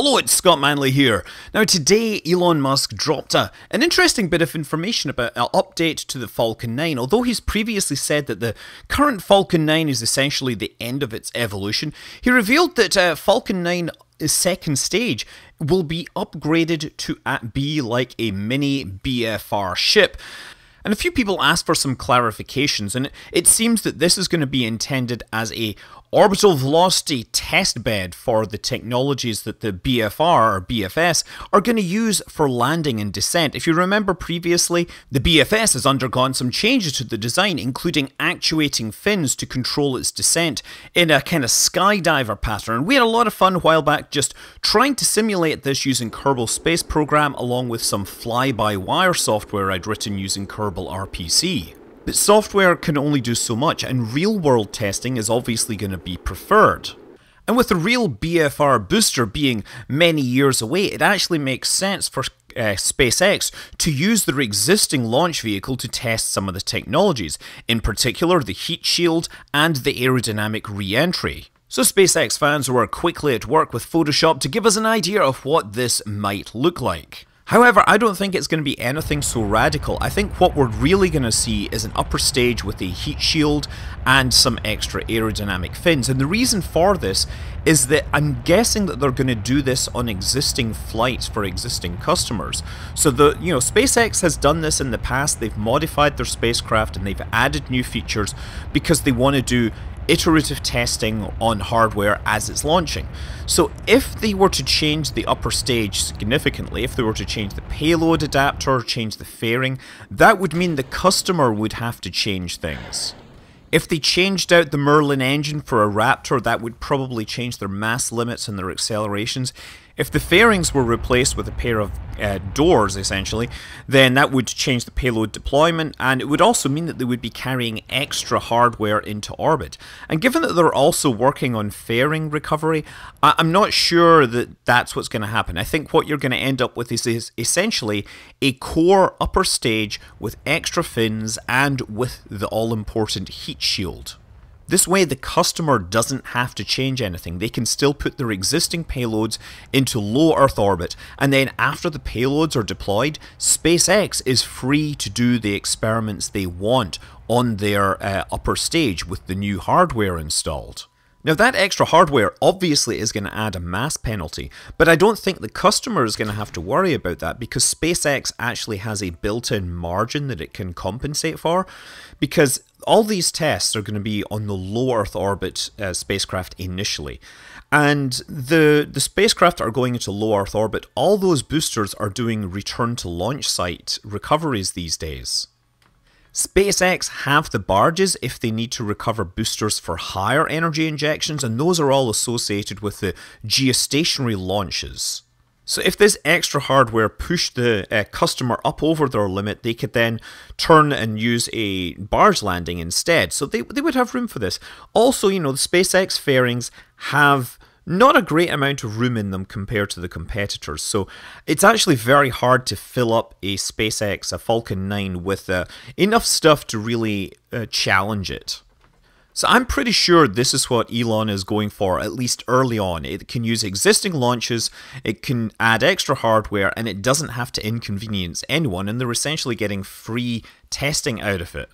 Hello, it's Scott Manley here. Now, today Elon Musk dropped a, an interesting bit of information about an update to the Falcon 9. Although he's previously said that the current Falcon 9 is essentially the end of its evolution, he revealed that uh, Falcon 9 second stage will be upgraded to be like a mini BFR ship. And a few people asked for some clarifications, and it seems that this is going to be intended as a orbital velocity test bed for the technologies that the BFR or BFS are going to use for landing and descent. If you remember previously, the BFS has undergone some changes to the design, including actuating fins to control its descent in a kind of skydiver pattern. We had a lot of fun a while back just trying to simulate this using Kerbal Space Program along with some fly-by-wire software I'd written using Kerbal RPC. But software can only do so much, and real world testing is obviously going to be preferred. And with the real BFR booster being many years away, it actually makes sense for uh, SpaceX to use their existing launch vehicle to test some of the technologies, in particular the heat shield and the aerodynamic re entry. So, SpaceX fans were quickly at work with Photoshop to give us an idea of what this might look like. However, I don't think it's going to be anything so radical. I think what we're really going to see is an upper stage with a heat shield and some extra aerodynamic fins. And the reason for this is that I'm guessing that they're going to do this on existing flights for existing customers. So the you know SpaceX has done this in the past. They've modified their spacecraft and they've added new features because they want to do iterative testing on hardware as it's launching. So if they were to change the upper stage significantly, if they were to change the payload adapter, change the fairing, that would mean the customer would have to change things. If they changed out the Merlin engine for a Raptor, that would probably change their mass limits and their accelerations. If the fairings were replaced with a pair of uh, doors, essentially, then that would change the payload deployment, and it would also mean that they would be carrying extra hardware into orbit. And given that they're also working on fairing recovery, I- am not sure that that's what's going to happen. I think what you're going to end up with is, is essentially a core upper stage with extra fins and with the all important heat shield. This way the customer doesn't have to change anything. They can still put their existing payloads into low Earth orbit and then after the payloads are deployed, SpaceX is free to do the experiments they want on their uh, upper stage with the new hardware installed. Now that extra hardware obviously is going to add a mass penalty, but I don't think the customer is going to have to worry about that because SpaceX actually has a built-in margin that it can compensate for because all these tests are going to be on the low Earth orbit uh, spacecraft initially. And the the spacecraft are going into low Earth orbit. All those boosters are doing return to launch site recoveries these days. SpaceX have the barges if they need to recover boosters for higher energy injections, and those are all associated with the geostationary launches. So if this extra hardware pushed the uh, customer up over their limit, they could then turn and use a barge landing instead. So they, they would have room for this. Also, you know, the SpaceX fairings have not a great amount of room in them compared to the competitors. So it's actually very hard to fill up a SpaceX, a Falcon 9, with uh, enough stuff to really uh, challenge it. So I'm pretty sure this is what Elon is going for, at least early on. It can use existing launches, it can add extra hardware, and it doesn't have to inconvenience anyone, and they're essentially getting free testing out of it.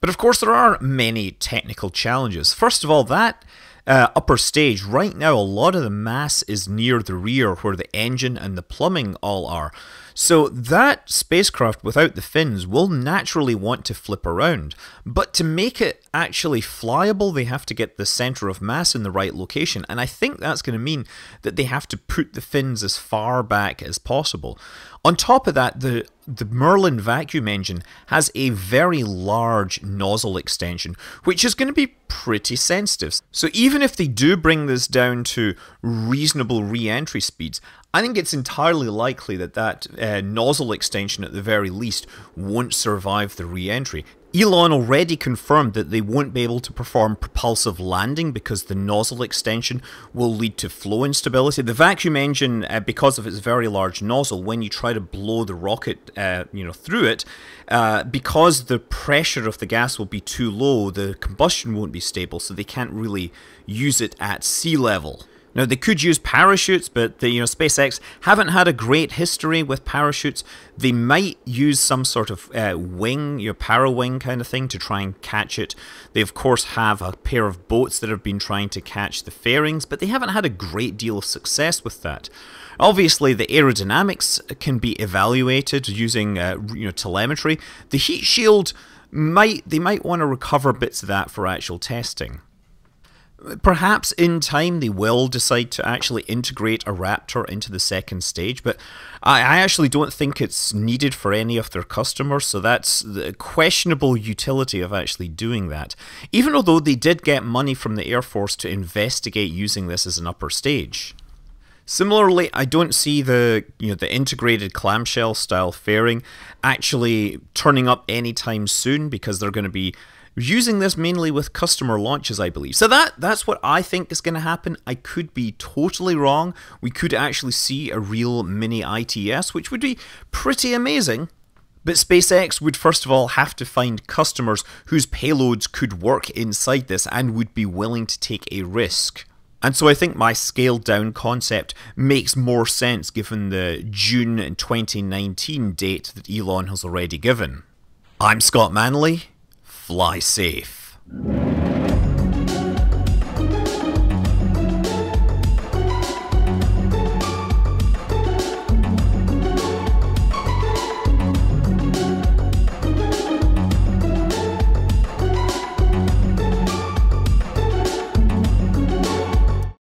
But of course, there are many technical challenges. First of all, that uh, upper stage, right now, a lot of the mass is near the rear where the engine and the plumbing all are. So that spacecraft without the fins will naturally want to flip around, but to make it actually flyable, they have to get the center of mass in the right location, and I think that's going to mean that they have to put the fins as far back as possible. On top of that, the the Merlin vacuum engine has a very large nozzle extension, which is going to be pretty sensitive. So even if they do bring this down to reasonable re-entry speeds, I think it's entirely likely that that uh, nozzle extension at the very least won't survive the re-entry. Elon already confirmed that they won't be able to perform propulsive landing because the nozzle extension will lead to flow instability. The vacuum engine, uh, because of its very large nozzle, when you try to blow the rocket, uh, you know, through it, uh, because the pressure of the gas will be too low, the combustion won't be stable, so they can't really use it at sea level. Now they could use parachutes, but the you know SpaceX haven't had a great history with parachutes. They might use some sort of uh, wing, your para wing kind of thing, to try and catch it. They of course have a pair of boats that have been trying to catch the fairings, but they haven't had a great deal of success with that. Obviously, the aerodynamics can be evaluated using uh, you know telemetry. The heat shield might they might want to recover bits of that for actual testing. Perhaps in time they will decide to actually integrate a Raptor into the second stage, but I, I actually don't think it's needed for any of their customers, so that's the questionable utility of actually doing that. Even although they did get money from the Air Force to investigate using this as an upper stage. Similarly, I don't see the you know the integrated clamshell style fairing actually turning up anytime soon because they're going to be using this mainly with customer launches, I believe. So that that's what I think is going to happen. I could be totally wrong. We could actually see a real mini ITS, which would be pretty amazing. But SpaceX would first of all have to find customers whose payloads could work inside this and would be willing to take a risk. And so I think my scaled down concept makes more sense given the June 2019 date that Elon has already given. I'm Scott Manley fly safe.